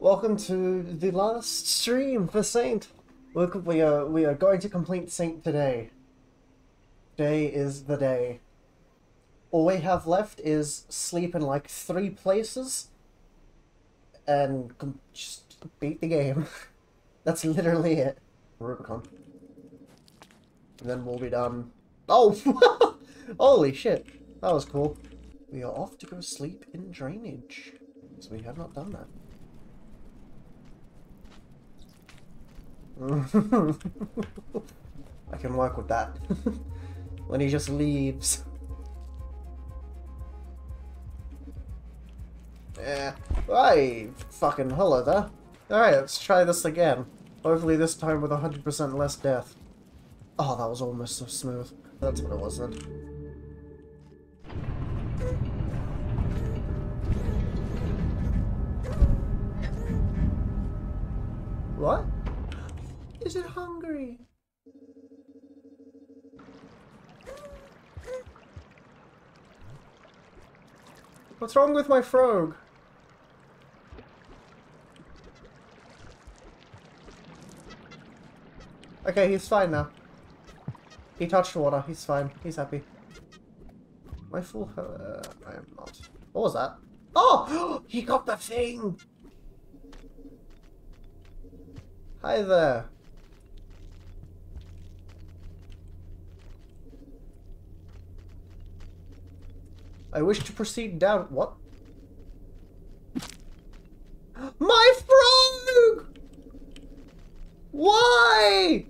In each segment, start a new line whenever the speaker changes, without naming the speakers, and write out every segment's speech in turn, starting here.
Welcome to the last stream for Saint. Look, we are we are going to complete Saint today. Day is the day. All we have left is sleep in like three places, and just beat the game. That's literally it. Rubicon. And then we'll be done. Oh, holy shit! That was cool. We are off to go sleep in drainage. So we have not done that. I can work with that. when he just leaves. Yeah. Right. Fucking hello there. Alright, let's try this again. Hopefully this time with 100% less death. Oh, that was almost so smooth. That's what it was then. What? Is it hungry? What's wrong with my frog? Okay, he's fine now. He touched water. He's fine. He's happy. My full... Uh, I am not. What was that? Oh! he got the thing! Hi there. I wish to proceed down. What? My frog! Why?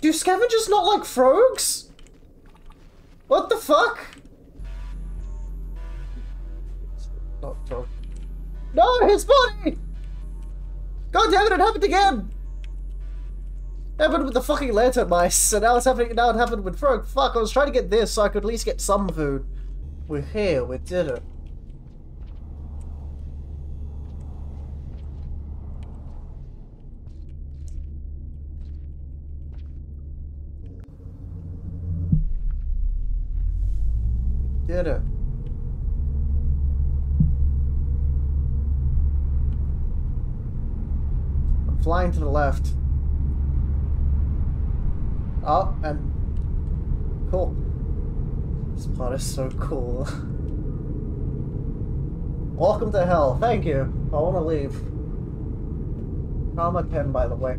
Do scavengers not like frogs? What the fuck? Not frog. No, his body! God damn it, it happened again! Happened with the fucking lantern mice, and now it's happening now it happened with frog. Fuck, I was trying to get this so I could at least get some food. We're here, we did it. Did it. I'm flying to the left. Oh, and... Cool. This plot is so cool. Welcome to hell. Thank you. I want to leave. Karma 10, by the way.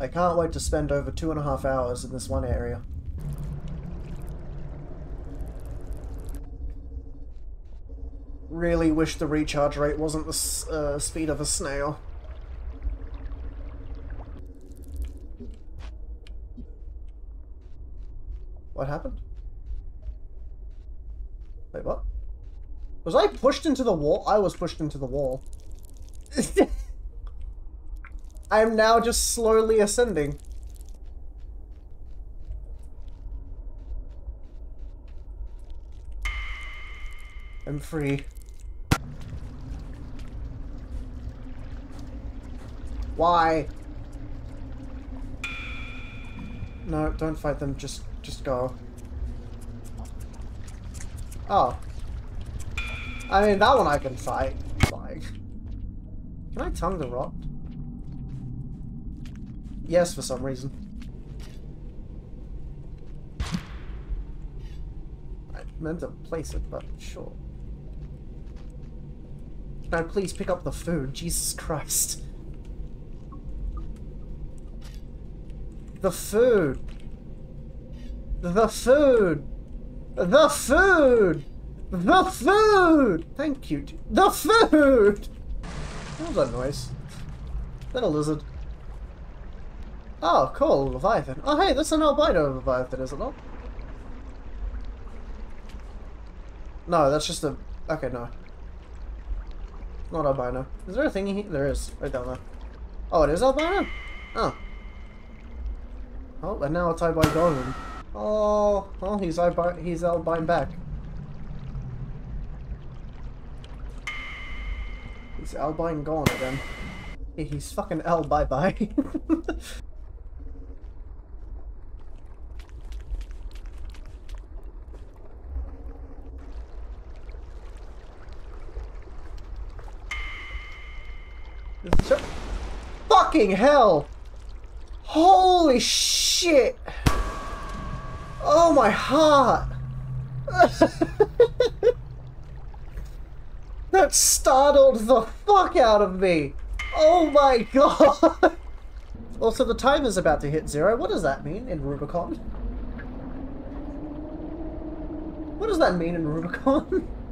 I can't wait to spend over two and a half hours in this one area. Really wish the recharge rate wasn't the uh, speed of a snail. What happened? Wait, what? Was I pushed into the wall? I was pushed into the wall. I'm now just slowly ascending. I'm free. Why? No, don't fight them. Just, just go. Oh. I mean, that one I can fight. Like, can I tongue the rot? Yes, for some reason. I meant to place it, but sure. Now, please pick up the food? Jesus Christ. The food. The food. The food. The food. Thank you. The food. What was that noise? Is a lizard? Oh, cool, Leviathan. Oh, hey, that's an albino Leviathan, is it not? No, that's just a... Okay, no. Not albino. Is there a thingy here? There is, right down there. Oh, it is albino? Oh. Oh, and now it's albino golden. Oh, oh, he's albino, he's albino back. He's albino gone again. He's fucking L bye bye. Fucking hell! Holy shit! Oh my heart! that startled the fuck out of me! Oh my god! Also, the time is about to hit zero. What does that mean in Rubicon? What does that mean in Rubicon?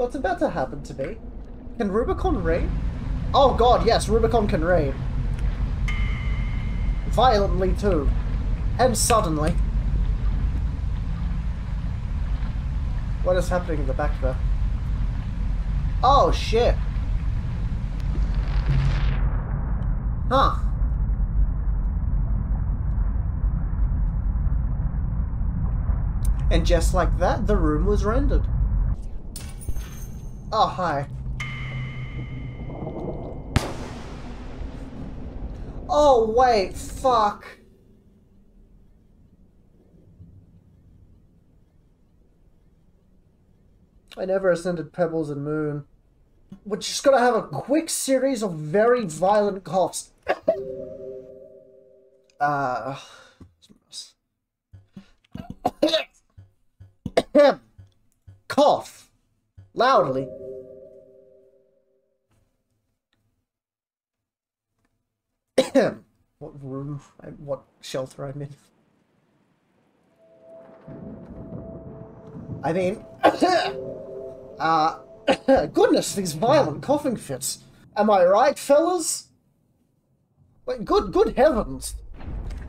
What's about to happen to me? Can Rubicon raid? Oh god, yes, Rubicon can raid. Violently too. And suddenly. What is happening in the back there? Oh shit. Huh. And just like that, the room was rendered. Oh, hi. Oh, wait, fuck. I never ascended Pebbles and Moon. We're just gonna have a quick series of very violent coughs. uh... Cough. Loudly. what room, what shelter I'm in. I mean, uh, goodness, these violent coughing fits. Am I right, fellas? Like, good, good heavens.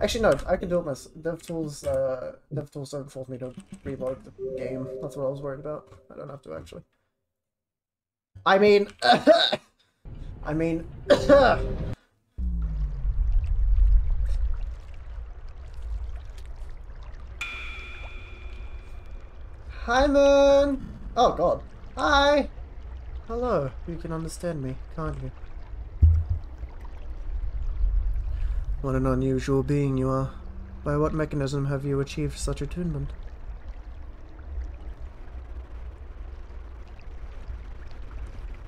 Actually, no, I can do it myself. DevTools, uh, DevTools don't force me to reload the game. That's what I was worried about. I don't have to, actually. I mean, I mean, Hi, Moon! Oh, God. Hi! Hello. You can understand me, can't you? What an unusual being you are. By what mechanism have you achieved such attunement?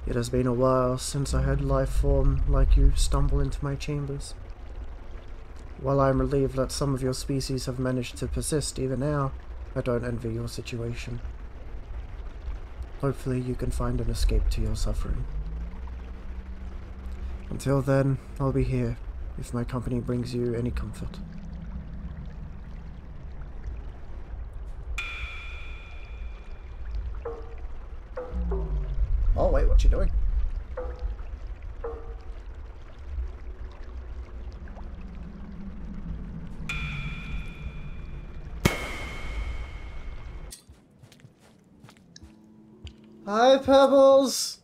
It has been a while since I had life form like you stumble into my chambers. While I am relieved that some of your species have managed to persist even now, I don't envy your situation. Hopefully you can find an escape to your suffering. Until then, I'll be here, if my company brings you any comfort. What you doing? Hi, Pebbles!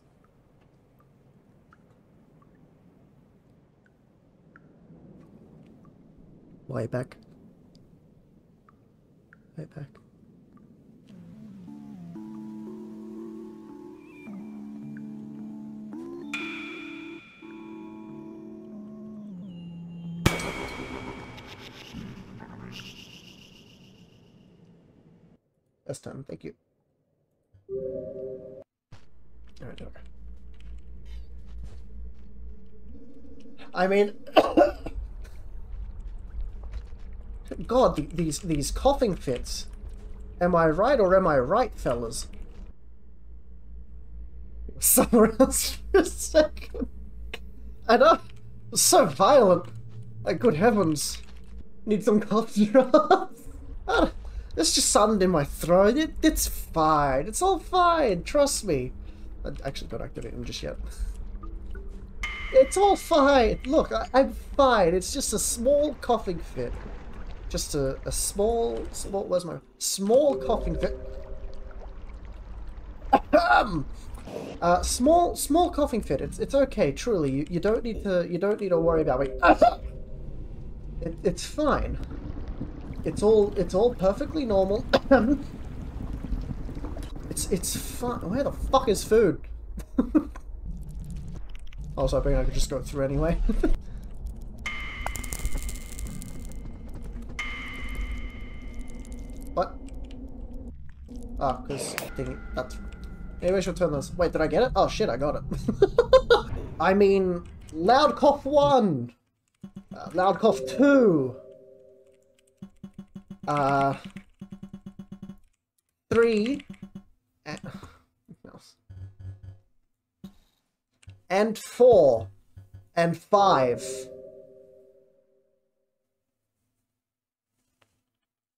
Way back. Way back. Time, thank you. Alright, okay. I mean, God, the, these these coughing fits. Am I right or am I right, fellas? Somewhere else for a second. I know. So violent. Like, good heavens. Need some cough drops. It's just something in my throat. It, it's fine. It's all fine. Trust me. I actually don't activate him just yet. It's all fine. Look, I, am fine. It's just a small coughing fit. Just a, a small, small, where's my, small coughing fit. Ahem! uh, small, small coughing fit. It's, it's okay, truly. You, you don't need to, you don't need to worry about me. it it's fine. It's all, it's all perfectly normal. It's it's fun. Where the fuck is food? I was hoping I could just go through anyway. what? Oh, because I think that's. Maybe I should turn this. Wait, did I get it? Oh shit, I got it. I mean, loud cough one, uh, loud cough two. Uh, three, and, and four, and five,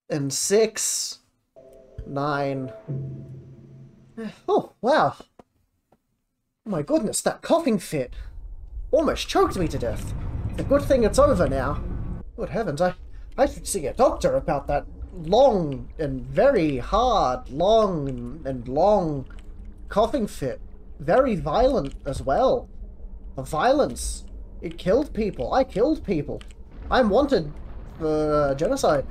and six, nine. Oh, wow. Oh my goodness, that coughing fit almost choked me to death. A good thing it's over now. Good heavens, I, I should see a doctor about that long and very hard, long and long coughing fit. Very violent as well. Violence. It killed people. I killed people. I'm wanted for uh, genocide.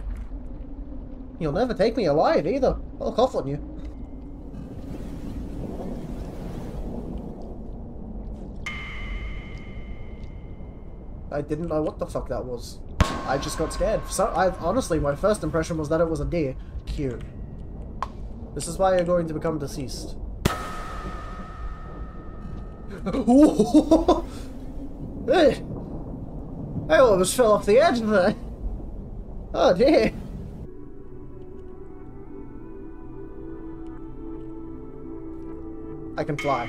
You'll never take me alive either. I'll cough on you. I didn't know what the fuck that was. I just got scared. So, I honestly, my first impression was that it was a deer. Cute. This is why you're going to become deceased. hey! I almost fell off the edge there. Oh dear. I can fly.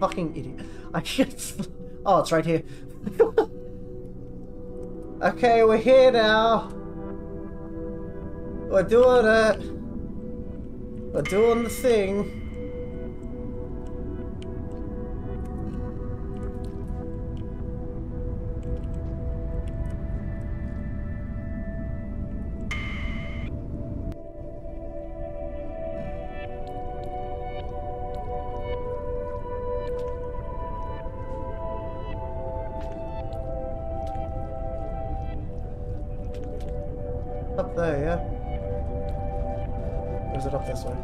Fucking idiot. I can't. Oh, it's right here. okay, we're here now. We're doing it. We're doing the thing. There, yeah? Or is it up this way?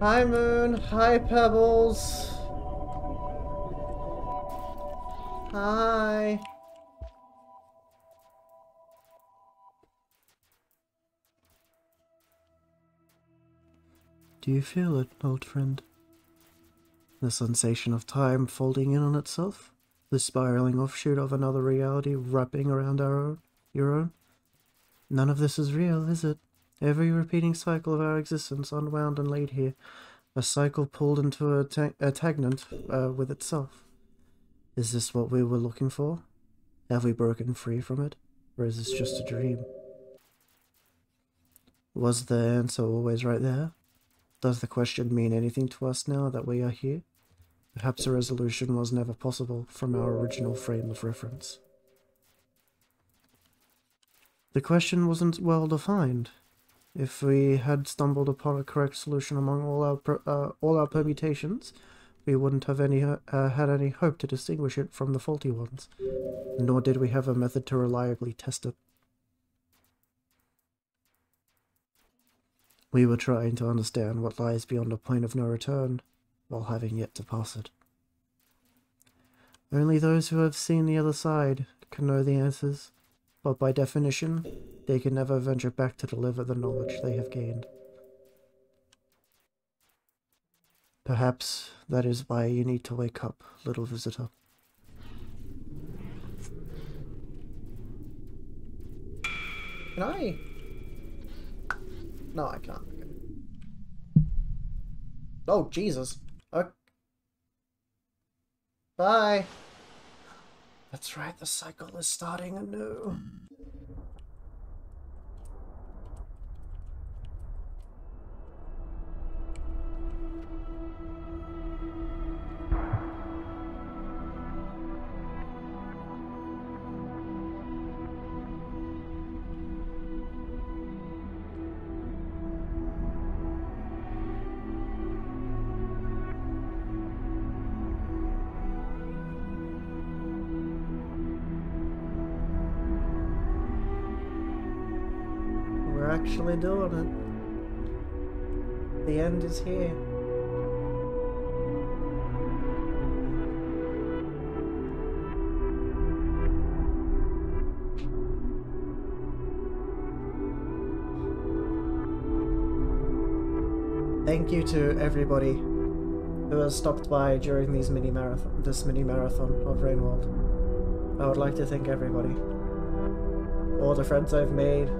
Hi Moon, hi Pebbles. Do you feel it, old friend? The sensation of time folding in on itself? The spiraling offshoot of another reality wrapping around our own, your own? None of this is real, is it? Every repeating cycle of our existence unwound and laid here, a cycle pulled into a, ta a tagnant uh, with itself. Is this what we were looking for? Have we broken free from it? Or is this just a dream? Was the answer always right there? Does the question mean anything to us now that we are here? Perhaps a resolution was never possible from our original frame of reference. The question wasn't well defined. If we had stumbled upon a correct solution among all our uh, all our permutations, we wouldn't have any uh, had any hope to distinguish it from the faulty ones, nor did we have a method to reliably test it. We were trying to understand what lies beyond a point of no return, while having yet to pass it. Only those who have seen the other side can know the answers, but by definition, they can never venture back to deliver the knowledge they have gained. Perhaps that is why you need to wake up, little visitor. Can I no, I can't. Okay. Oh, Jesus. Okay. Bye. That's right, the cycle is starting anew. Actually doing it. The end is here. Thank you to everybody who has stopped by during these mini marathon, this mini marathon of Rain World. I would like to thank everybody. All the friends I've made.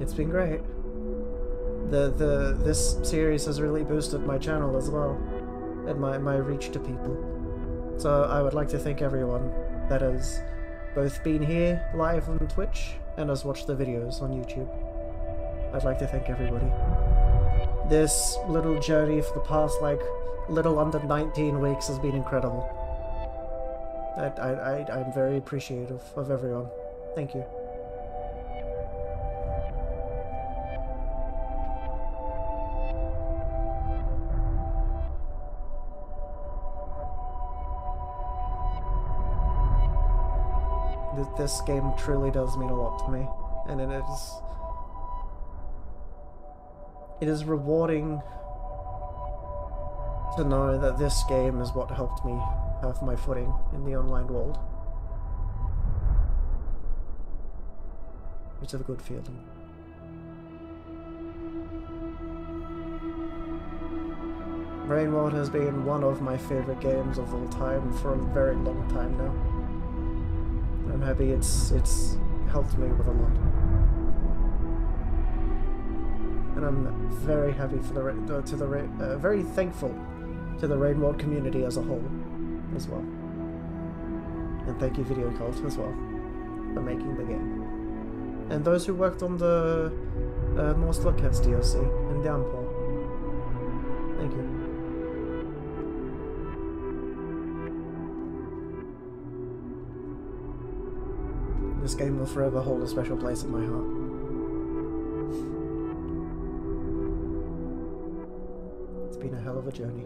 It's been great. The the this series has really boosted my channel as well, and my my reach to people. So I would like to thank everyone that has both been here live on Twitch and has watched the videos on YouTube. I'd like to thank everybody this little journey for the past like little under 19 weeks has been incredible. I, I, I, I'm very appreciative of everyone. Thank you. This game truly does mean a lot to me, and it is it is rewarding to know that this game is what helped me have my footing in the online world. It's a good feeling. Rain World has been one of my favorite games of all time for a very long time now. Happy it's it's helped me with a lot and I'm very happy for the uh, to the uh, very thankful to the Rain World community as a whole, as well. And thank you, Videocult, as well, for making the game. And those who worked on the uh, More Slugcats DLC and Downpour. This game will forever hold a special place in my heart. It's been a hell of a journey.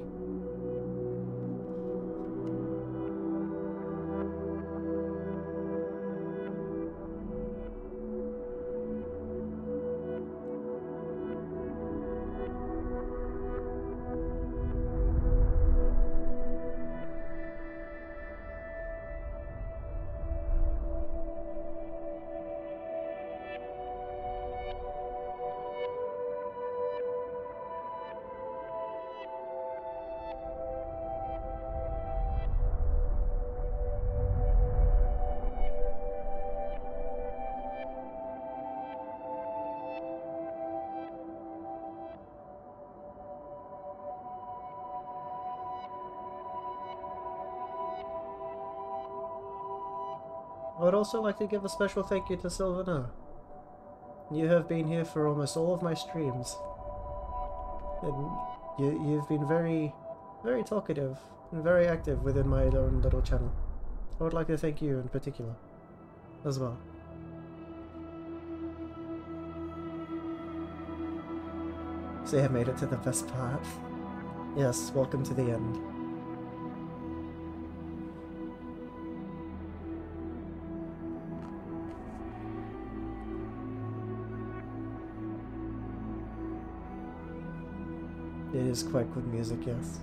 Would also like to give a special thank you to Sylvonir. You have been here for almost all of my streams. And you, you've been very, very talkative and very active within my own little channel. I would like to thank you in particular, as well. So you have made it to the best part. Yes, welcome to the end. It is quite good music, yes.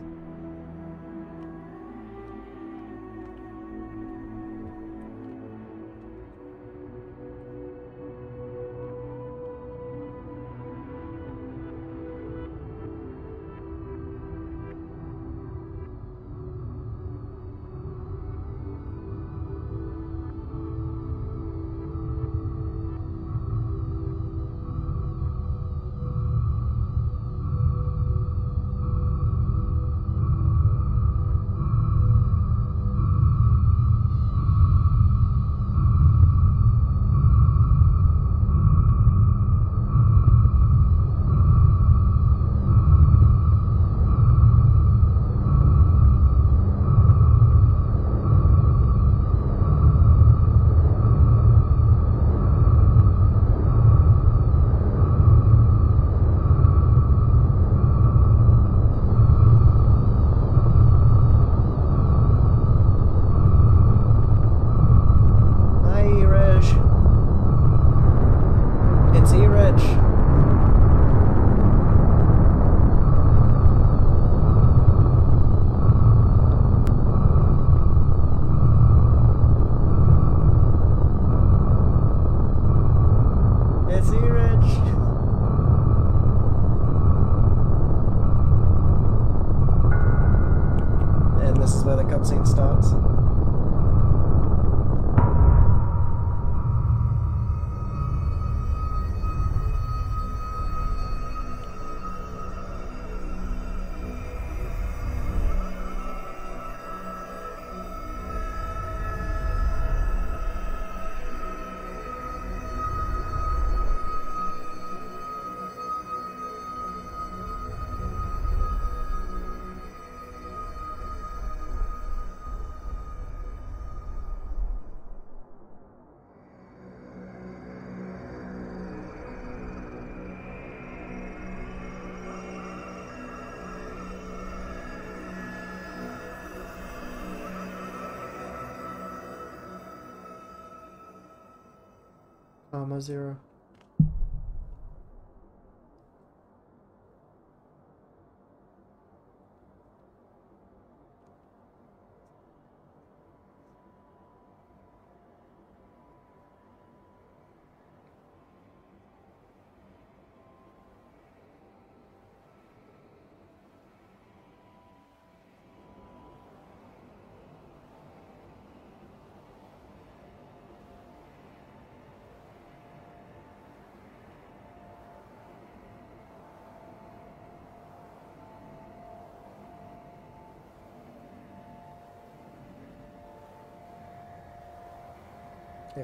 Karma zero.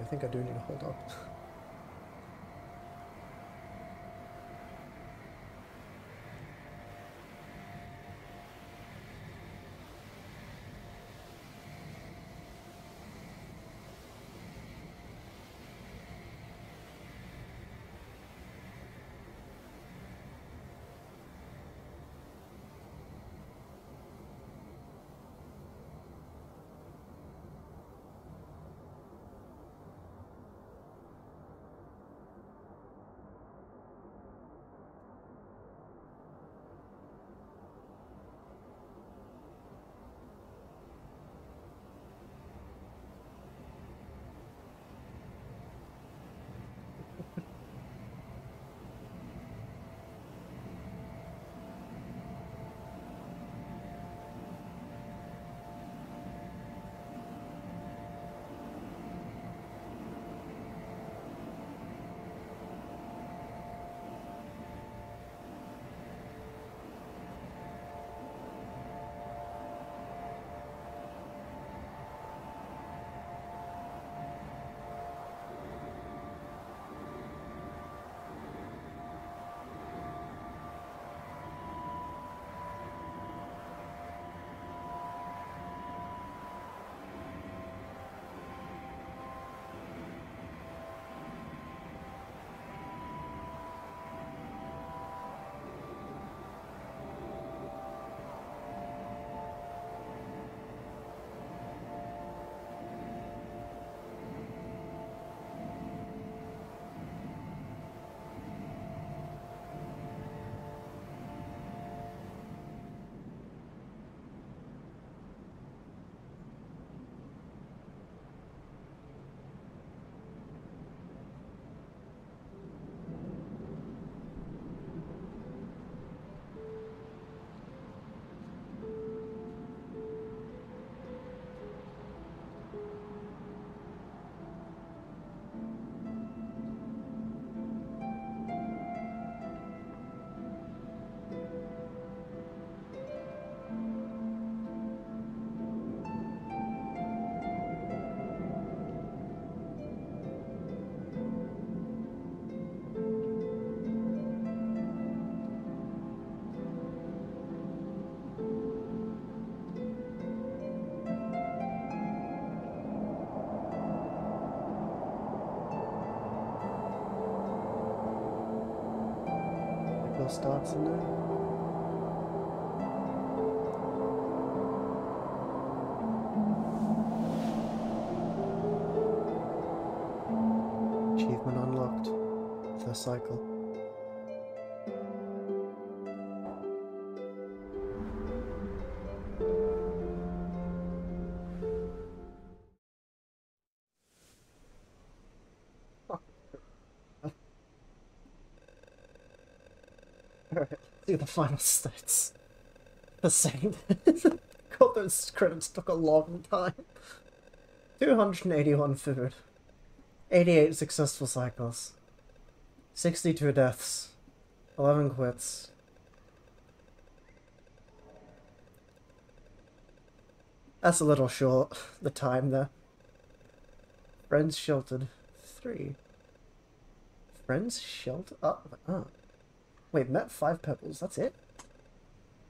I think I do need to hold on. Starts in there. Achievement unlocked. The cycle. Do the final stats. The same. God, those credits took a long time. 281 food. 88 successful cycles. 62 deaths. 11 quits. That's a little short, the time there. Friends sheltered. Three. Friends sheltered? Oh, oh. Wait, met five pebbles, that's it?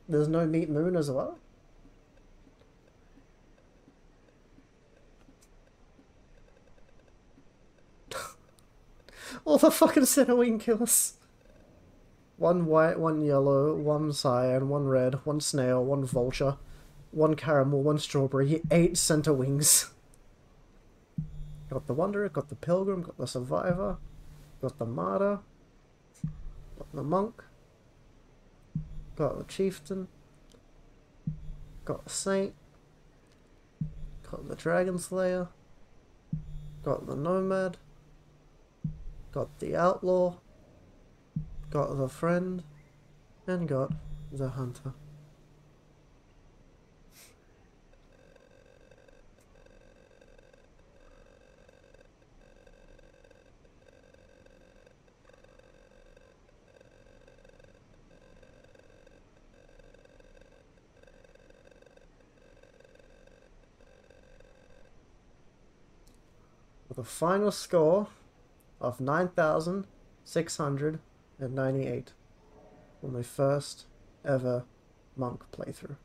There's no meat moon as well? All the fucking Centiwing kills. One white, one yellow, one cyan, one red, one snail, one vulture, one caramel, one strawberry, eight centiwings. Got the Wanderer, got the Pilgrim, got the Survivor, got the Martyr, got the Monk, got the Chieftain, got the Saint, got the Dragon Slayer, got the Nomad, got the Outlaw, got the Friend, and got the Hunter. With a final score of 9,698 for my first ever monk playthrough.